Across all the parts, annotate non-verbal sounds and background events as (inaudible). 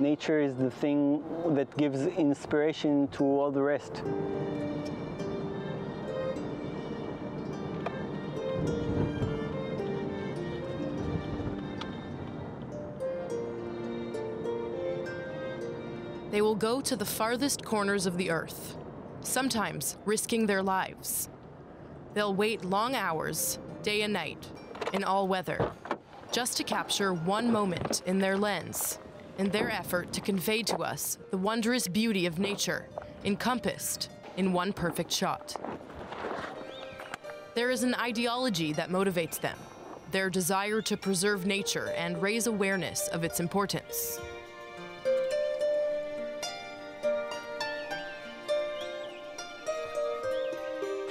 Nature is the thing that gives inspiration to all the rest. They will go to the farthest corners of the earth, sometimes risking their lives. They'll wait long hours, day and night, in all weather, just to capture one moment in their lens, in their effort to convey to us the wondrous beauty of nature, encompassed in one perfect shot. There is an ideology that motivates them, their desire to preserve nature and raise awareness of its importance.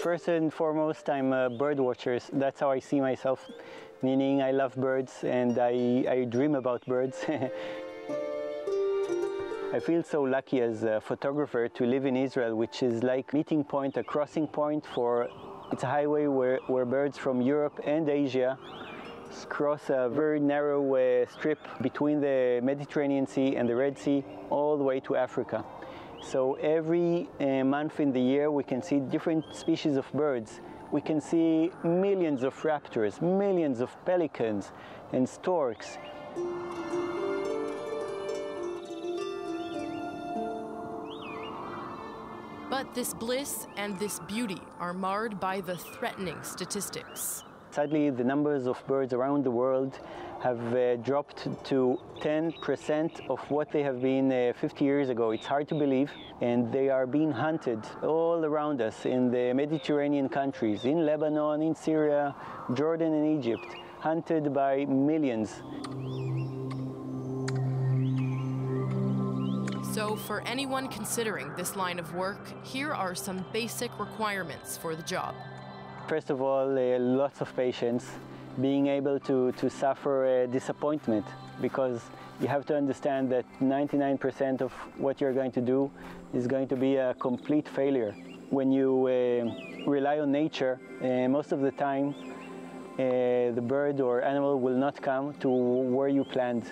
First and foremost, I'm a bird watcher. That's how I see myself, meaning I love birds and I, I dream about birds. (laughs) I feel so lucky as a photographer to live in Israel, which is like meeting point, a crossing point for, it's a highway where, where birds from Europe and Asia cross a very narrow uh, strip between the Mediterranean Sea and the Red Sea all the way to Africa. So every uh, month in the year we can see different species of birds. We can see millions of raptors, millions of pelicans and storks. But this bliss and this beauty are marred by the threatening statistics. Sadly, the numbers of birds around the world have uh, dropped to 10% of what they have been uh, 50 years ago. It's hard to believe. And they are being hunted all around us in the Mediterranean countries, in Lebanon, in Syria, Jordan, and Egypt, hunted by millions. So, for anyone considering this line of work, here are some basic requirements for the job. First of all, uh, lots of patience, being able to, to suffer disappointment because you have to understand that 99% of what you're going to do is going to be a complete failure. When you uh, rely on nature, uh, most of the time uh, the bird or animal will not come to where you planned.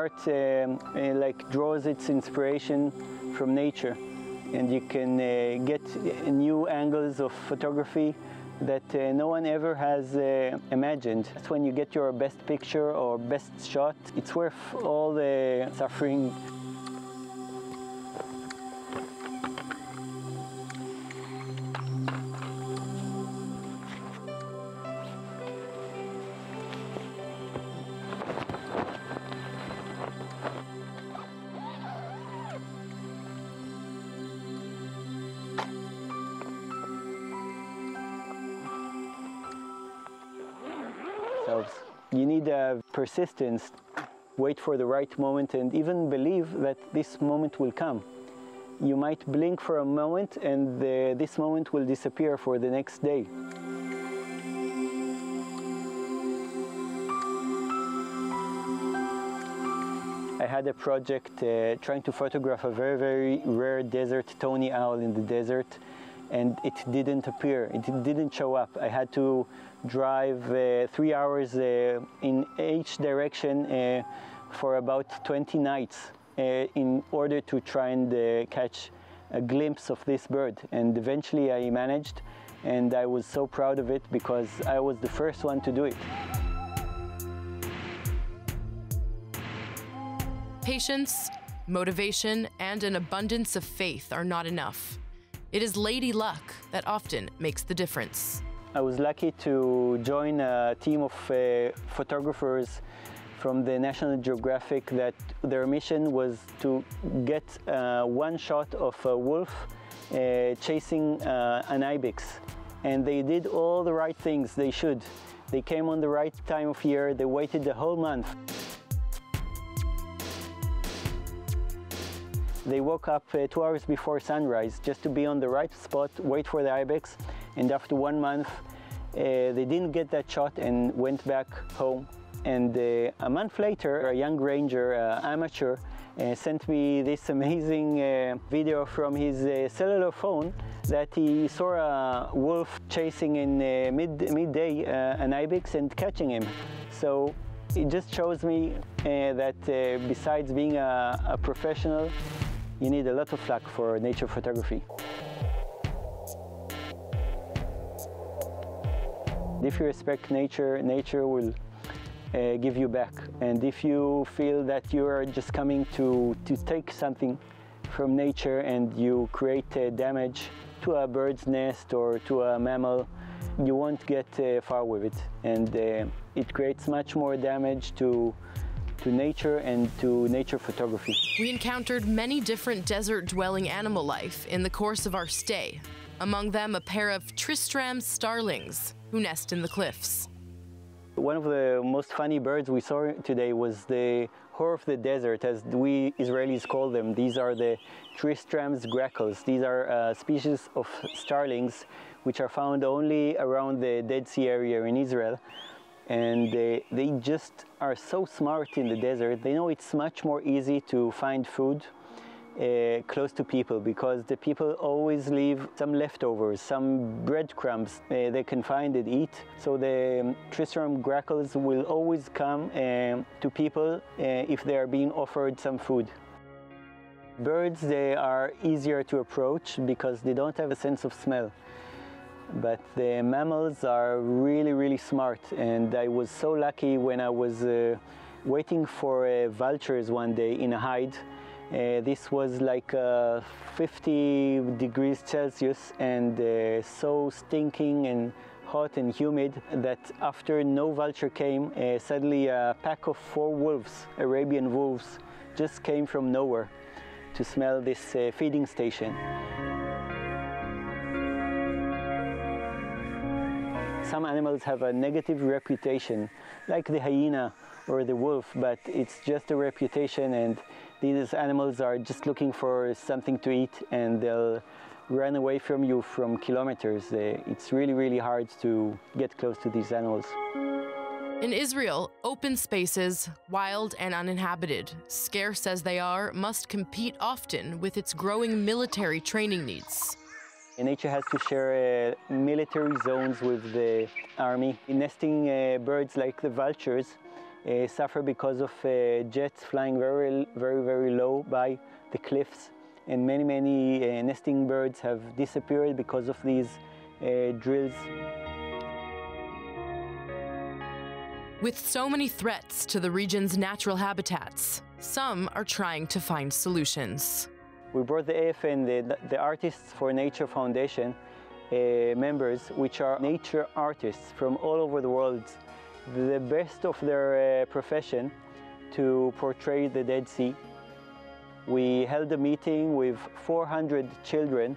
Art um, uh, like draws its inspiration from nature and you can uh, get new angles of photography that uh, no one ever has uh, imagined. That's when you get your best picture or best shot. It's worth all the suffering You need a persistence, wait for the right moment and even believe that this moment will come. You might blink for a moment and the, this moment will disappear for the next day. I had a project uh, trying to photograph a very, very rare desert tawny owl in the desert and it didn't appear, it didn't show up. I had to drive uh, three hours uh, in each direction uh, for about 20 nights uh, in order to try and uh, catch a glimpse of this bird. And eventually I managed and I was so proud of it because I was the first one to do it. Patience, motivation, and an abundance of faith are not enough. It is lady luck that often makes the difference. I was lucky to join a team of uh, photographers from the National Geographic that their mission was to get uh, one shot of a wolf uh, chasing uh, an ibex. And they did all the right things they should. They came on the right time of year, they waited the whole month. They woke up uh, two hours before sunrise just to be on the right spot, wait for the ibex, and after one month uh, they didn't get that shot and went back home. And uh, a month later, a young ranger, uh, amateur, uh, sent me this amazing uh, video from his uh, cellular phone that he saw a wolf chasing in mid midday an ibex and catching him. So it just shows me that besides being a, a professional, you need a lot of luck for nature photography. If you respect nature, nature will uh, give you back. And if you feel that you are just coming to, to take something from nature and you create uh, damage to a bird's nest or to a mammal, you won't get uh, far with it. And uh, it creates much more damage to, to nature and to nature photography. We encountered many different desert dwelling animal life in the course of our stay, among them a pair of Tristram's starlings who nest in the cliffs. One of the most funny birds we saw today was the whore of the desert, as we Israelis call them. These are the Tristram's grackles. These are a species of starlings which are found only around the Dead Sea area in Israel. And they, they just are so smart in the desert. They know it's much more easy to find food uh, close to people because the people always leave some leftovers, some breadcrumbs uh, they can find and eat. So the um, Tristram grackles will always come uh, to people uh, if they are being offered some food. Birds, they are easier to approach because they don't have a sense of smell. But the mammals are really, really smart. And I was so lucky when I was uh, waiting for uh, vultures one day in a hide uh, this was like uh, 50 degrees Celsius and uh, so stinking and hot and humid that after no vulture came, uh, suddenly a pack of four wolves, Arabian wolves, just came from nowhere to smell this feeding station. Some animals have a negative reputation, like the hyena or the wolf, but it's just a reputation and these animals are just looking for something to eat and they'll run away from you from kilometers. It's really, really hard to get close to these animals. In Israel, open spaces, wild and uninhabited, scarce as they are, must compete often with its growing military training needs. Nature has to share uh, military zones with the army. Nesting uh, birds like the vultures uh, suffer because of uh, jets flying very, very, very low by the cliffs. And many, many uh, nesting birds have disappeared because of these uh, drills. With so many threats to the region's natural habitats, some are trying to find solutions. We brought the AFN, the, the Artists for Nature Foundation, uh, members, which are nature artists from all over the world the best of their uh, profession to portray the Dead Sea. We held a meeting with 400 children,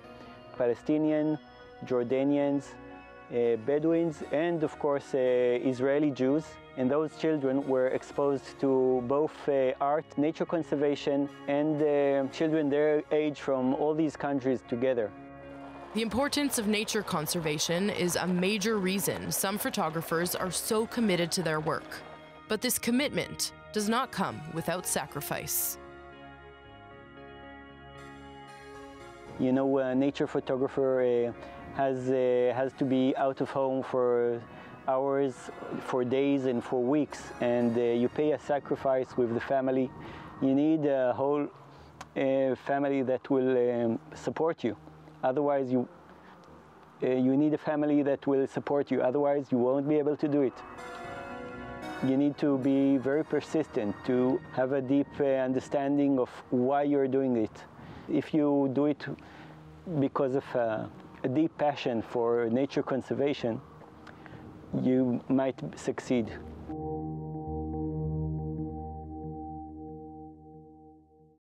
Palestinian, Jordanians, uh, Bedouins, and of course uh, Israeli Jews. And those children were exposed to both uh, art, nature conservation, and uh, children their age from all these countries together. The importance of nature conservation is a major reason some photographers are so committed to their work. But this commitment does not come without sacrifice. You know, a nature photographer uh, has, uh, has to be out of home for hours, for days, and for weeks, and uh, you pay a sacrifice with the family. You need a whole uh, family that will um, support you. Otherwise, you, uh, you need a family that will support you. Otherwise, you won't be able to do it. You need to be very persistent to have a deep uh, understanding of why you're doing it. If you do it because of uh, a deep passion for nature conservation, you might succeed.